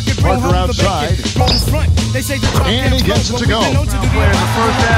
I bring Parker home outside. The bacon. Front. They say the and he gets it to go. The first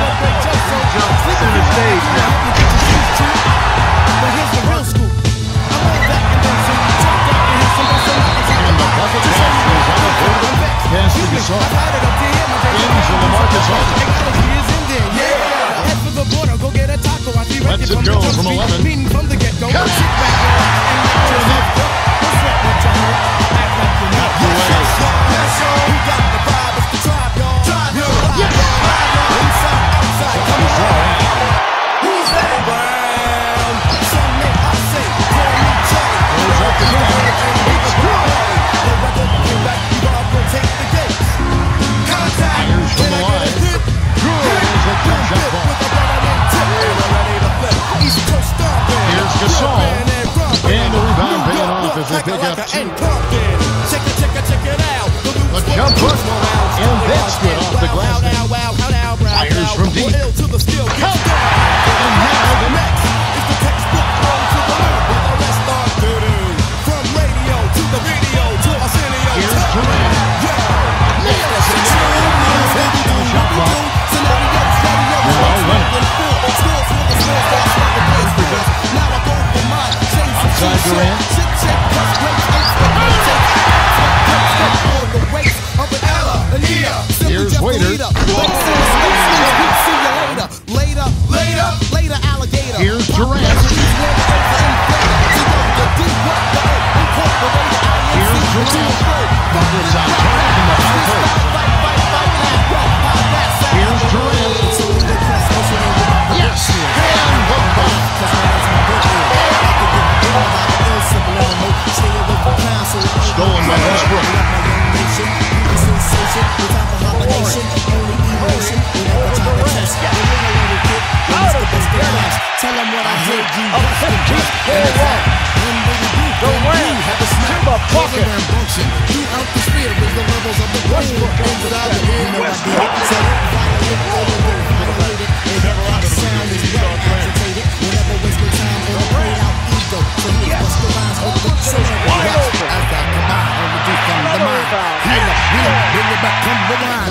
Durant. Here's Waiter. Tell them what I, I heard you. Up the beat, head rock. Go round to the the spirit with the levels of the Westbrook inside the head. Westbrook. So don't follow the way. I. Never out of sound is well agitated. Whenever wasting time on out ego. So he the lines with the children. Wide open. As on combine, overdue from the mind. Heal up, heal up, bring it come rewind.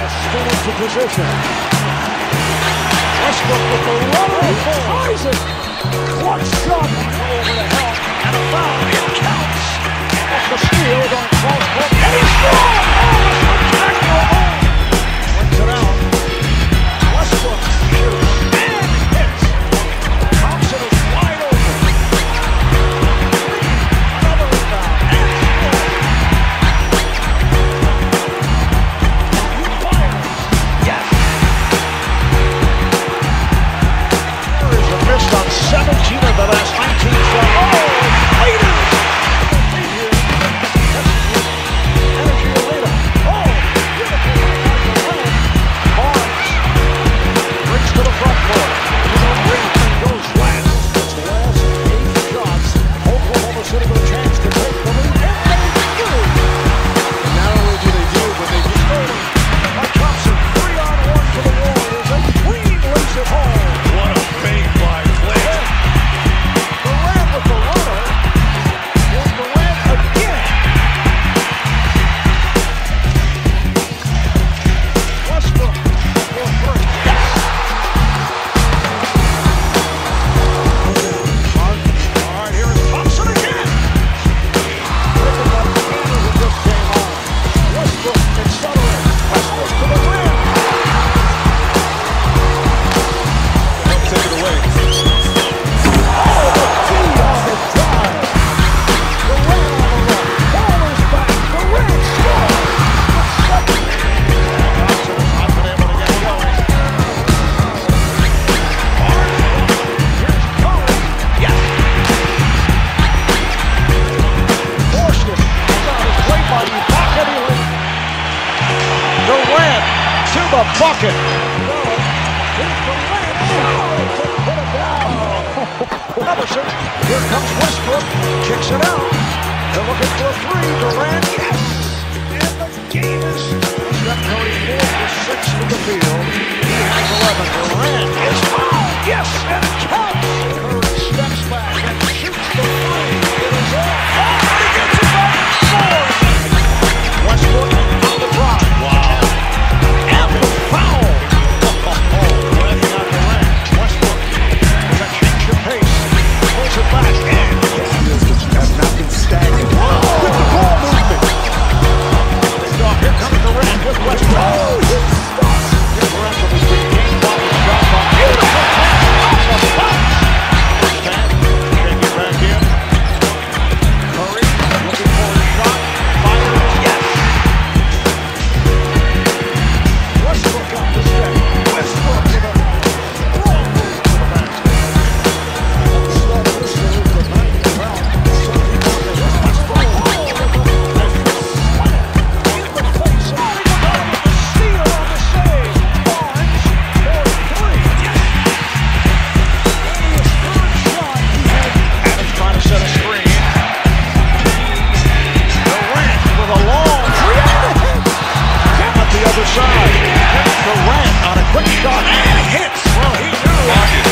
A spin into position. Westbrook with the runner, ties it. Clutch shot. Over the help and a foul. Bucket. Roberson, here comes Westbrook, kicks it out. They're looking for a three. Durant, yes. And the game is Steph Curry four for six from the field. He has 11. Durant is fouled, yes, and. quick shot and hits. Well, he knew.